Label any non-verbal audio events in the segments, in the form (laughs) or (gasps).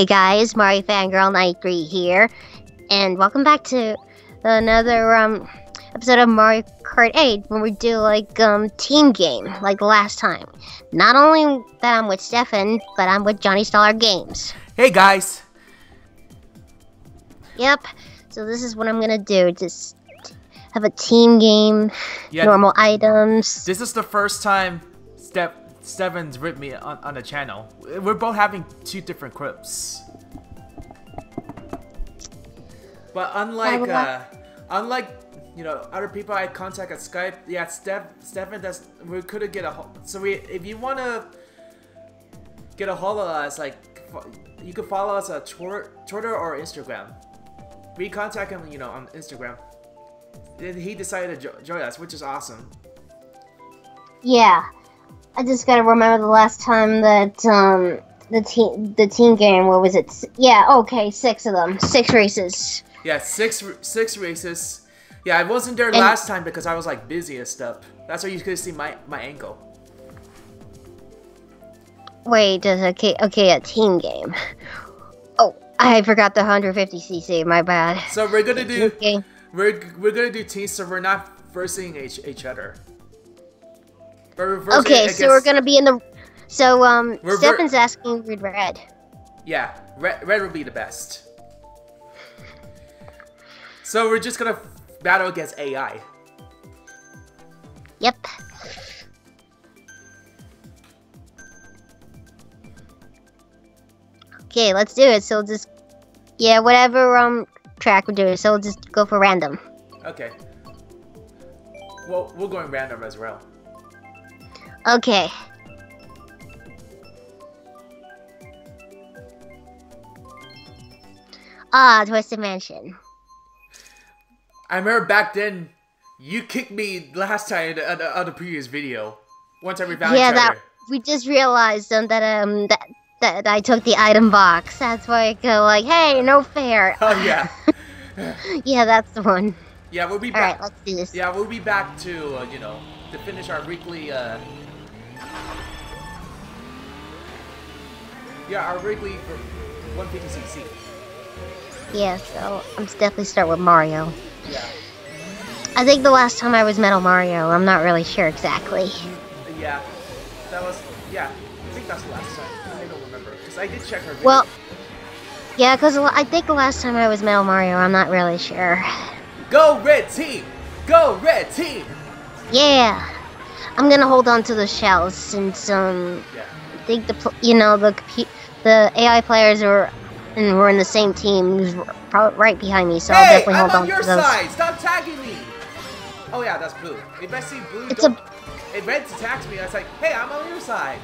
Hey guys, Mario Fangirl 93 here, and welcome back to another um episode of Mario Kart 8 when we do like um team game like last time. Not only that I'm with Stefan, but I'm with Johnny Stallard Games. Hey guys! Yep. So this is what I'm gonna do. Just have a team game, Yeah, normal items. This is the first time Stefan's with me on, on the channel. We're both having two different clips. But unlike uh, unlike you know other people I contact at Skype, yeah, Steph Stefan does we couldn't get a ho- so we if you wanna get a hold of us like you could follow us on Twitter, Twitter or Instagram. We contact him you know on Instagram. And he decided to jo- join us, which is awesome. Yeah. I just gotta remember the last time that um the team the team game. What was it? Yeah. Okay, six of them, six races. Yeah, six six races. Yeah, I wasn't there And- last time because I was like busy and stuff. That's why you could see my my ankle. Wait, does okay okay a team game? Oh, I forgot the 150cc. My bad. So we're gonna do Okay. we're we're gonna do teams, so we're not versing each each other. We're Okay, so we're gonna be in the. So um, We're Stefan's asking read red. yeah, red red would be the best. So we're just gonna battle against AI. Yep. Okay, let's do it. So just yeah, whatever um track we do. So we'll just go for random. Okay. Well, we're going random as well. Okay. Ah, Twisted Mansion. I remember back then, you kicked me last time on the, on the previous video. Once we found yeah, that other. we just realized um, that um that that I took the item box. That's why I go like, hey, no fair. Oh yeah, (laughs) (laughs) yeah, that's the one. yeah. We'll be back. All right, let's do this. Yeah, we'll be back to uh, you know to finish our weekly. Uh, yeah, our weekly for 150cc. Yeah, so I'm definitely start with Mario. Yeah, I think the last time I was Metal Mario, I'm not really sure exactly. yeah. That was yeah. I think that's the last time. I don't remember because I did check her. Video. Well, yeah, because I think the last time I was Metal Mario, I'm not really sure. go red team, go red team. Yeah, I'm gonna hold on to the shells since um Yeah. I think the pl- you know the the AI players are and we're in the same team who's right behind me, so I'll hey, definitely I'm hold on on your to those. side. Stop tagging me. Oh yeah, that's blue. If I see blue, It's a if red attacks me, I was like, hey, I'm on your side.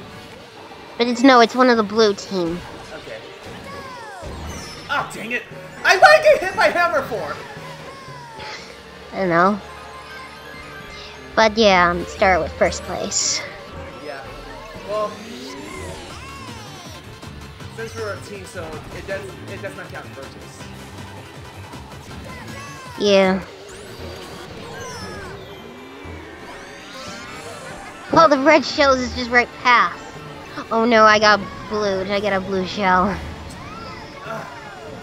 but it's no, it's one of the blue team. Okay. Oh, dang it. I to get hit by hammer for. I don't know. But yeah, I'm start with first place. Yeah. Well, since we're a team, so it does it does not count virtues. Yeah. Well, the red shells is just right past. Oh no, I got blue. Did I get a blue shell?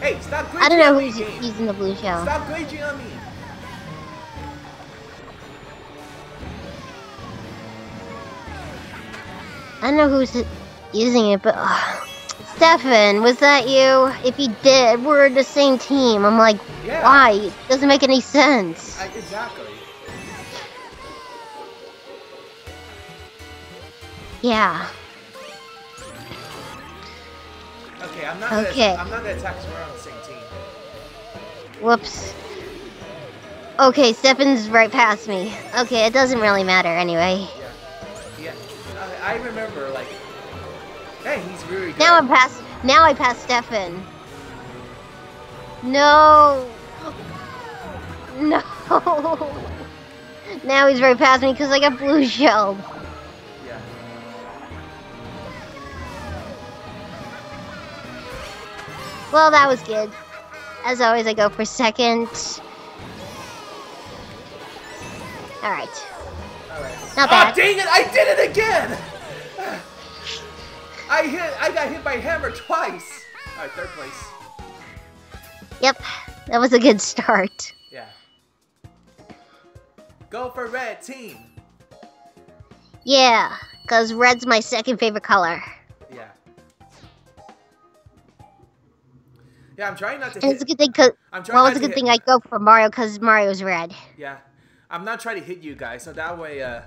Hey, stop glitching I don't know who's using the blue shell. Stop glitching on me. I don't know who's using it, but uh, Stefan, was that you? If you did, we're the same team. I'm like, Yeah. why? It doesn't make any sense. I, exactly. Yeah. Okay, I'm not. Okay. Gonna, I'm not gonna attack 'cause we're on the same team. Whoops. Okay, Stefan's right past me. Okay, it doesn't really matter anyway. Yeah. I, remember like. Hey, he's really good. Now I'm past. Now I pass Stefan. No. (gasps) No. (laughs) Now he's right past me because I got blue shelled. Yeah. Well, that was good. As always, I go for second. Alright. Alright. Not Ah, bad. dang it! I did it again! I hit. I got hit by hammer twice. Alright, third place. Yep, that was a good start. Yeah. Go for red team. Yeah, because red's my second favorite color. Yeah. Yeah, I'm trying not to And it's a good thing, cause, I'm trying well, it's a good hit- thing I go for Mario because Mario's red. Yeah. I'm not trying to hit you guys, so that way, uh...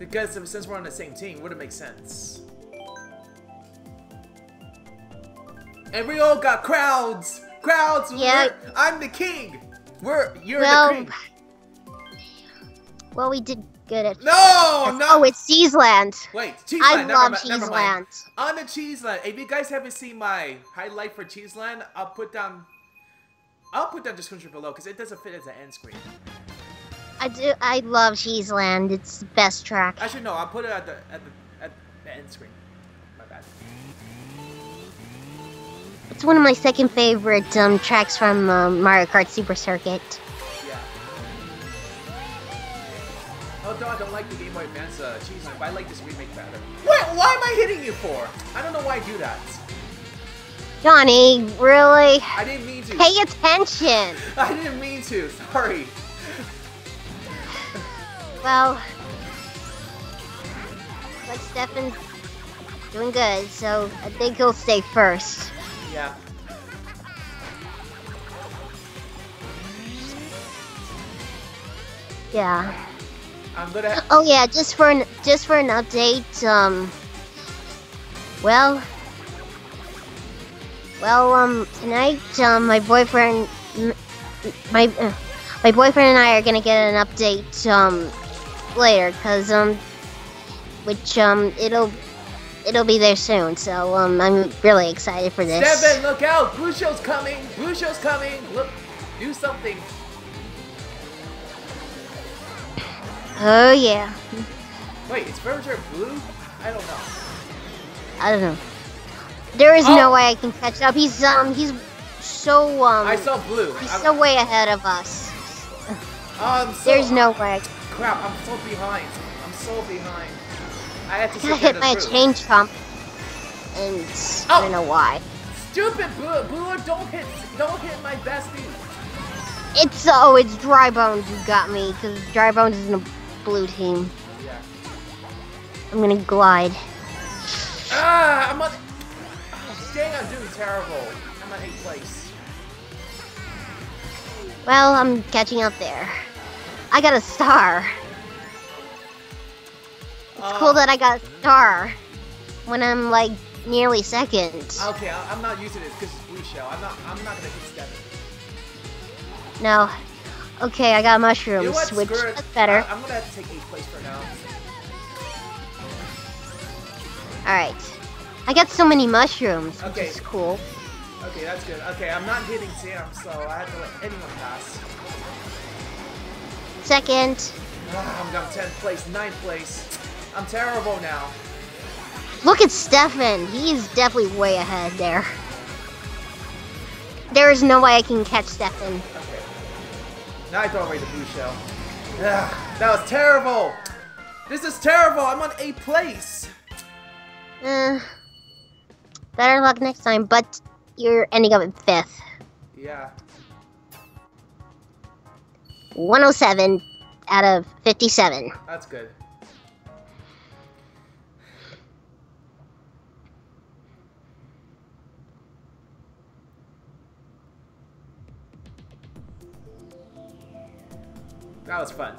Because since we're on the same team, would it make sense? And we all got crowds! Crowds! Yeah. I'm the king! We're... You're Well, the king! Well, we did good at. No! No! Oh, it's Cheeseland. Wait, Cheeseland! I never love mi- never mind. Cheeseland. On the Cheeseland, if you guys haven't seen my highlight for Cheeseland, I'll put down... I'll put down description below, because it doesn't fit as an end screen. I do. I love Cheeseland. It's the best track. Actually, no, I'll put it at the, at the, at the end screen. My bad. It's one of my second favorite um, tracks from um, Mario Kart Super Circuit. Yeah. Although I don't like the Game Boy Advance uh, Cheeseland, but I like this remake better. What? Why am I hitting you for? I don't know why I do that. Johnny, really? I didn't mean to. Pay attention. (laughs) I didn't mean to. Sorry. Well, but Stefan's doing good, so I think he'll stay first. Yeah. Yeah. I'm gonna. Oh yeah, just for an just for an update. Um. Well. Well, um, tonight, um, my boyfriend, my uh, my boyfriend and I are gonna get an update um later, cause um, which um, it'll it'll be there soon. So um, I'm really excited for this. Devin, look out! Blue Shell's coming! Blue Shell's coming! Look, do something. Oh yeah, Wait, is Furniture blue? I don't know. I don't know. There is Oh. no way I can catch up. He's um, he's so um, I saw blue. he's I'm, so way ahead of us. I'm so, There's no way. Crap, I'm so behind. I'm so behind. I had to I sit got there hit by a chain chomp, and I Oh. don't know why. Stupid Blue, Blue, don't hit, don't hit my bestie. It's oh, it's Dry Bones who got me because Dry Bones is in a blue team. Yeah. I'm gonna glide. Ah, I'm on. Oh, dang, I'm doing terrible. I'm on eighth place. Well, I'm catching up there. I got a star. It's Uh, cool that I got a star when I'm like nearly second. Okay, I, I'm not using this because it's blue shell. I'm not. I'm not gonna hit seven. No. Okay, I got mushrooms, You know what? which it. that's better. I, am gonna have to take eighth place for now. Alright. I got so many mushrooms, which is cool. Okay, that's good. Okay, I'm not hitting Sam, so I have to let anyone pass. Second. Ah, I'm down 10th place, 9th place. I'm terrible now. Look at Stefan. He's definitely way ahead there. There is no way I can catch Stefan. Okay. Now I throw away the blue shell. Ah, that was terrible! This is terrible! I'm on 8th place! Uh, better luck next time, but you're ending up in fifth. Yeah. 107 out of 57. That's good. That was fun.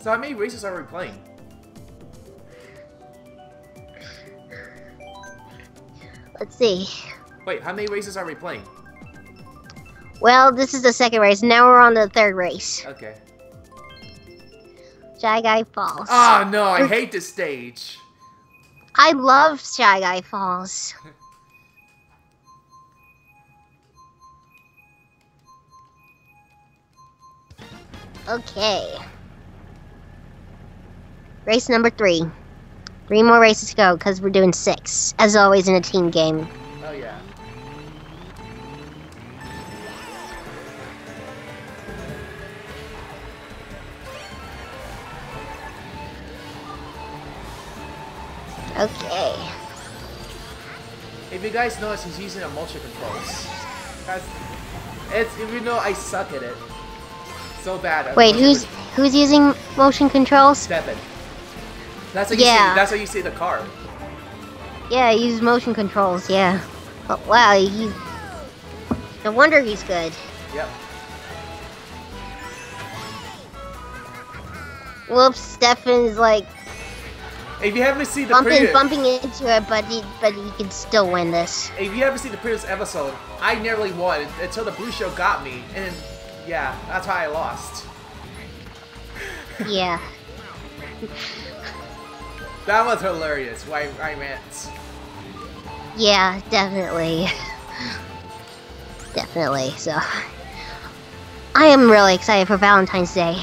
So how many races are we playing? Let's see. Wait, how many races are we playing? Well, this is the second race. Now we're on the third race. Okay. Shy Guy Falls. Oh no, I hate this stage. I love Shy Guy Falls. Okay. Race number three. Three more races to go because we're doing six, as always in a team game. Oh yeah. Okay. If you guys notice, he's using a motion controls. It's even though I suck at it, so bad. at Wait, who's control- who's using motion controls? Stefan? That's how you Yeah. see. That's how you see the car. Yeah, he uses motion controls. Yeah. Oh, wow, he. No wonder he's good. Yep. Whoops, Stefan's like If you haven't seen the bumping, previous, bumping into it, but he, but he can still win this. if you haven't seen the previous episode, I nearly won until the blue shell got me, and yeah, that's how I lost. Yeah. (laughs) That was hilarious. Why I rant. Yeah, definitely. definitely. So, I am really excited for Valentine's Day.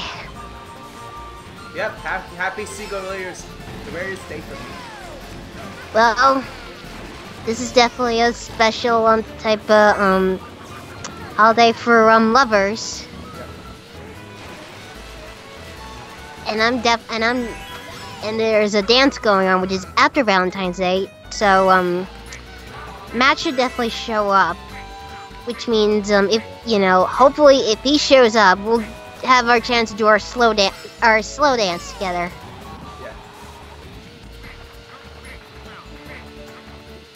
Yep. Happy, happy single the rarest day for me. Well, this is definitely a special um, type of um holiday for um lovers. And I'm def and I'm and there's a dance going on which is after Valentine's Day. So um Matt should definitely show up. Which means um if you know, hopefully if he shows up, we'll have our chance to do our slow dance our slow dance together.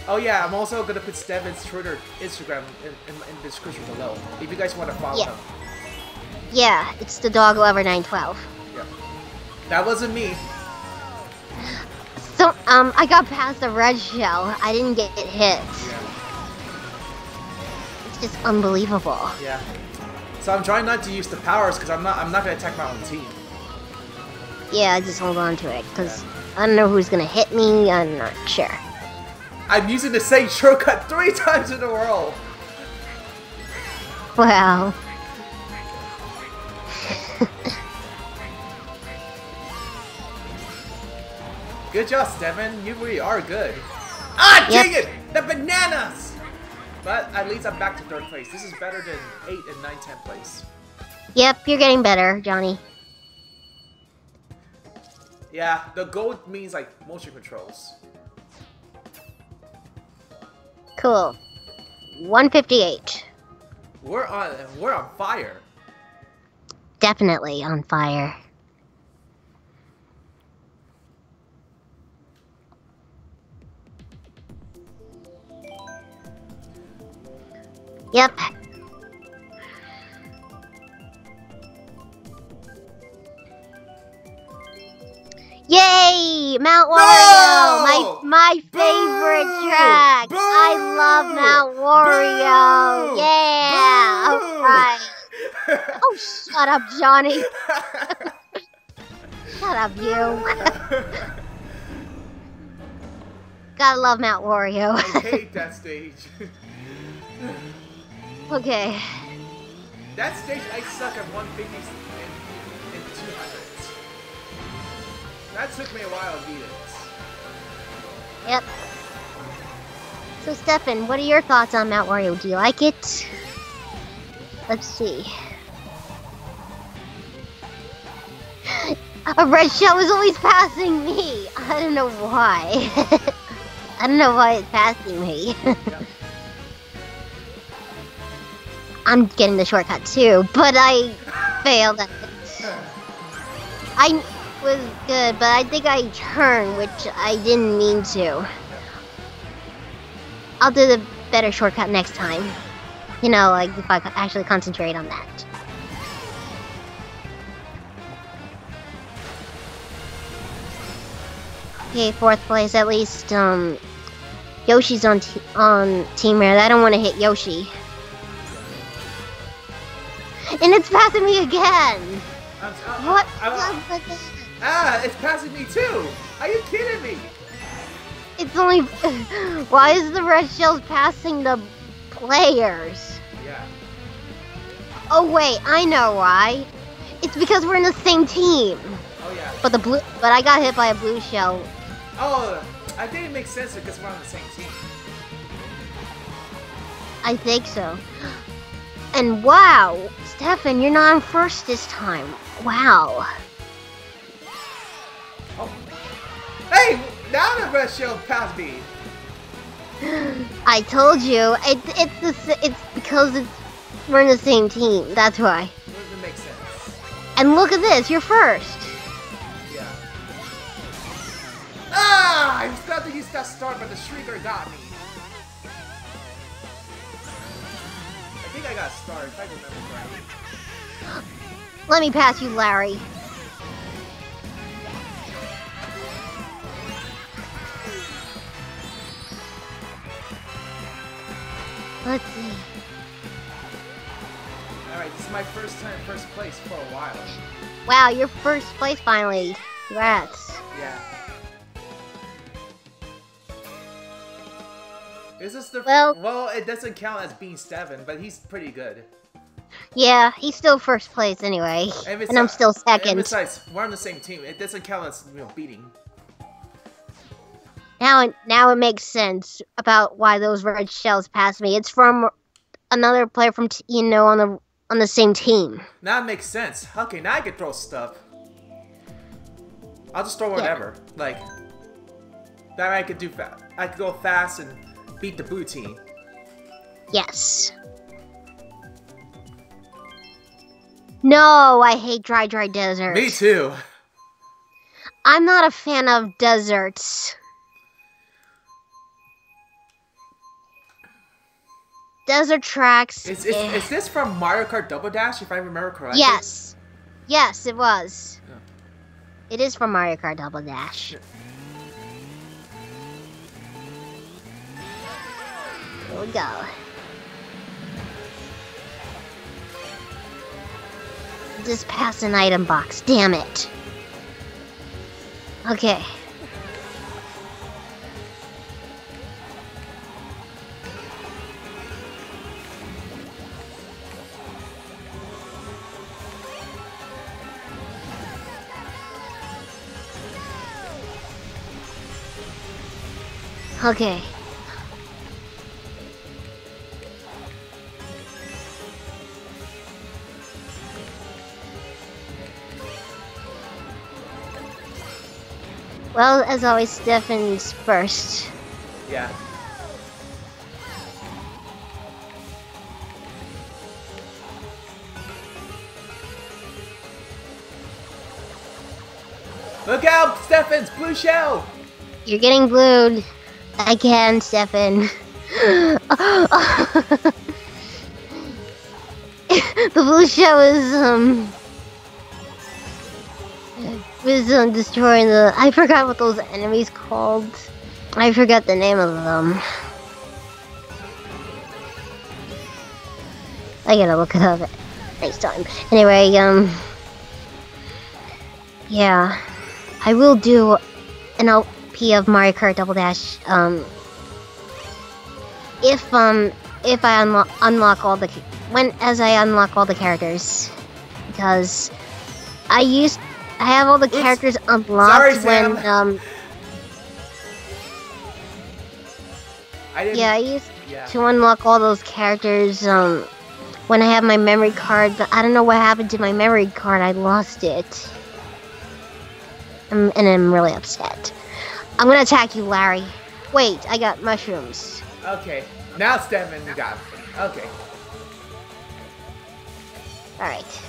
Oh yeah, I'm also gonna put Steven's Twitter, Instagram in, in, in the description below. If you guys want to follow Yeah. him. Yeah, it's the dog lover 912. Yeah. That wasn't me. So, um, I got past the red shell. I didn't get hit. Yeah. It's just unbelievable. Yeah. So I'm trying not to use the powers because I'm not I'm not gonna attack my own team. Yeah, just hold on to it, because I don't know who's gonna hit me. I'm not sure. I'm using the same shortcut three times in a row. Wow. Good job, Steven. You really are good. Ah, Yep. dang it! The bananas! But at least I'm back to third place. This is better than 8 and 9, 10 place. yep, you're getting better, Johnny. Yeah, the gold means like motion controls. Cool. 158. We're on we're on fire. Definitely on fire. Yep. Yay! Mount Wario! My my favorite Boo! track! I love Boo! Mount Wario! Boo! Yeah! Boo! Alright. (laughs) Oh, shut up, Johnny. (laughs) Shut up, you. (laughs) Gotta love Mount Wario. I hate that stage. okay. that stage I suck at 150 and, and 200s. That took me a while to beat it. Yep. So, Stefan, what are your thoughts on Mount Wario? Do you like it? Let's see. (gasps) A red shell is always passing me. I don't know why. (laughs) I don't know why it's passing me. (laughs) I'm getting the shortcut too, but I failed at it. I was good, but I think I turned, which I didn't mean to. I'll do the better shortcut next time. You know, like if I actually concentrate on that. Okay, fourth place at least. Um, Yoshi's on t- on Team Red. I don't want to hit Yoshi. And it's passing me again. I'm, I'm, What? I'm- ah, it's passing me too. Are you kidding me? It's only. (laughs) Why is the red shells passing the players? Yeah. Oh wait, I know why. It's because we're in the same team. Oh yeah. But the blue, but I got hit by a blue shell. Oh, I think it makes sense because we're on the same team. I think so. And wow, Stefan, you're not on first this time. Wow. Hey, now the red shell passed me. I told you. It, it's the, it's because it's, we're in the same team. That's why. It makes sense. And look at this. You're first. Yeah. Ah! I was about to use that start, but the Shrieker got me. I think I got a star, if I remember correctly. Let me pass you, Larry. Let's see. Alright, this is my first time first place for a while. Wow, you're first place finally. Congrats. Yeah. Is this the Well- well? It doesn't count as being seven, but he's pretty good. Yeah, he's still first place anyway. And, And I'm still And second. besides, we're on the same team. It doesn't count as you know beating. Now it now it makes sense about why those red shells passed me. It's from another player from you know on the on the same team. Now it makes sense. Okay, now I can throw stuff. I'll just throw whatever. Like that I could do fast. I could go fast and beat the blue team. Yes. No, I hate dry, dry desert. Me too. I'm not a fan of deserts. Desert tracks. Is, is, is this from Mario Kart Double Dash, if I remember correctly? yes. Yes, it was. Yeah. It is from Mario Kart Double Dash. Yeah. Here we go. Just pass an item box. Damn it. Okay. Okay. Well, as always, Stefan's first. Yeah. Look out, Stefan's blue shell! You're getting glued. Again, Stefan. (laughs) the blue shell is, um... Was um, destroying the... I forgot what those enemies called. I forgot the name of them. I gotta look it up next time. Anyway, um... Yeah. I will do an Of Mario Kart Double Dash, um... If, um... If I unlock unlock all the... When... As I unlock all the characters. Because... I used... I have all the Oops. characters unlocked Sorry, when, Sam. um... I didn't. Yeah, I used Yeah. to unlock all those characters um when I have my memory card, but I don't know what happened to my memory card. I lost it. Um, and I'm really upset. I'm gonna attack you, Larry. Wait, I got mushrooms. Okay. Now you got it. Okay. Alright.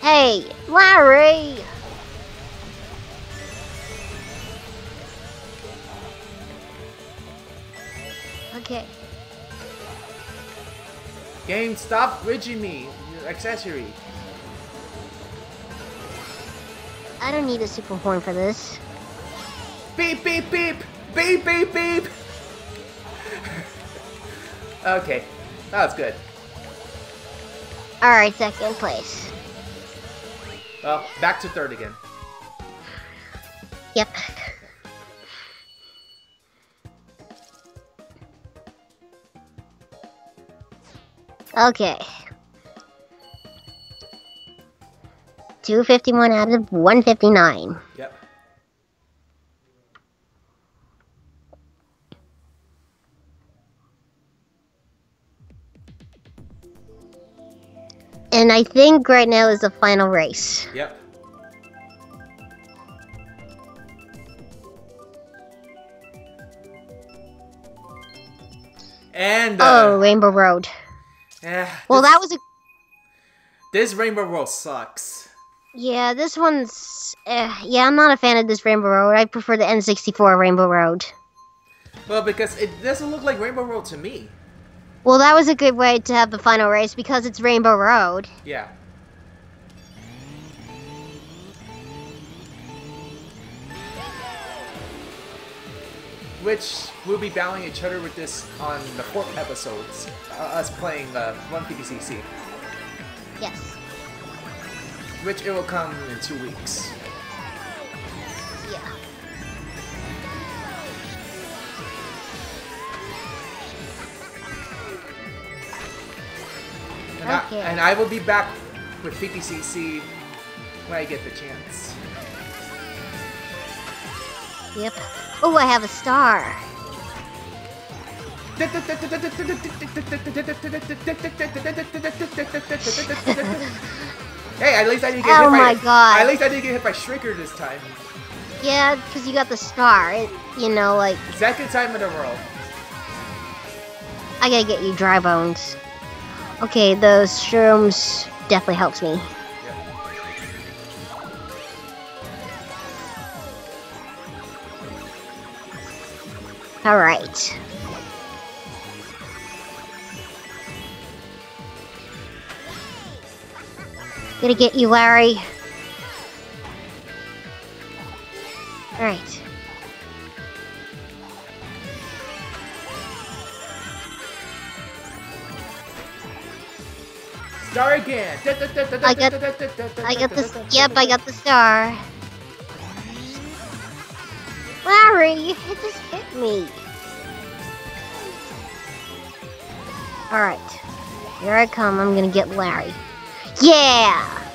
Hey, Larry! Okay. Game, stop ridging me. Your accessory. I don't need a super horn for this. Beep, beep, beep! Beep, beep, beep! okay. That was good. Alright, second place. Well, back to third again. Yep. Okay. 251 out of 159. Yep. And I think right now is the final race. Yep. And oh, uh, Rainbow Road. eh, Well, this, that was a this Rainbow Road sucks. Yeah. This one's uh, yeah. I'm not a fan of this Rainbow Road. I prefer the N64 Rainbow Road. Well, because it doesn't look like Rainbow Road to me. Well, that was a good way to have the final race because it's Rainbow Road. Yeah. Which we'll be battling each other with this on the fourth episodes. Uh, us playing uh, one PPCC, Yes. Which it will come in two weeks. Yeah. And, Okay. I, and I will be back with PPCC when I get the chance. Yep. Oh, I have a star. (laughs) hey, at least I didn't get Oh hit by. Oh my God. At least I didn't get hit by Shrieker this time. Yeah, because you got the star. It, you know, like Second time in a row. I gotta get you dry bones. Okay, those shrooms definitely helps me. Yep. All Gonna get you, Larry. All right. Star again. I got- I got this. Yep, I got the star. Larry, you just hit me. Alright. Here I come. I'm gonna get Larry. Yeah!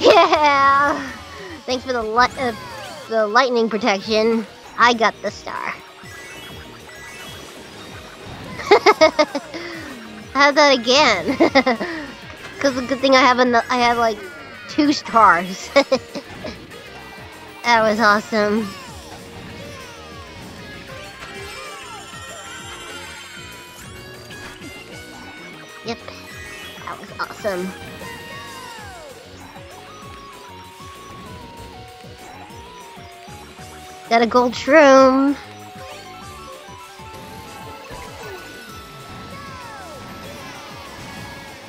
Yeah! Thanks for the li- uh, the lightning protection. I got the star. (laughs) I had that again. (laughs) Cause the good thing I have I have like two stars. (laughs) that was awesome. Yep, that was awesome. Got a gold shroom.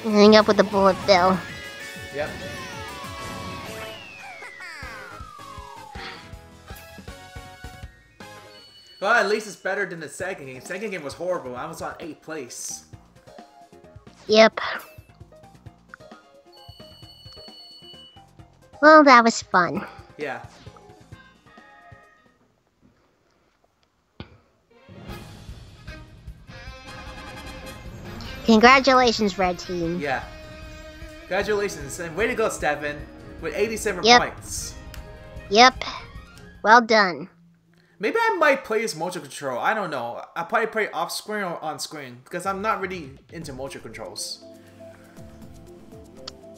Hang up with the bullet bill. Yep. Well, at least it's better than the second game. Second game was horrible. I was on eighth place. Yep. Well, that was fun. Yeah. Congratulations, Red Team. Yeah. Congratulations and way to go, Stefan, with 87 Yep. points. Yep. Well done. Maybe I might play as motion control. I don't know. I probably play off screen or on screen because I'm not really into motion controls.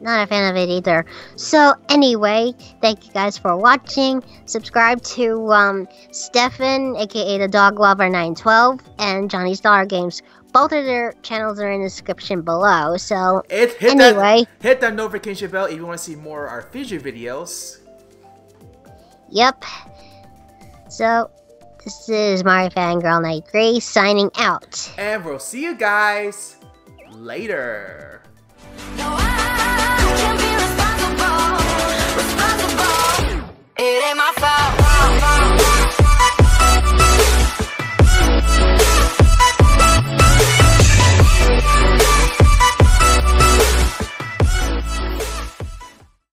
Not a fan of it either. So anyway, thank you guys for watching. Subscribe to um, Stefan, aka the Dog Lover 912, and Johnny Stallard Games both of their channels are in the description below. So it, hit anyway, that, hit that notification bell if you want to see more of our future videos. Yep. So this is Mario Fangirl 93 signing out. And we'll see you guys later. No, I,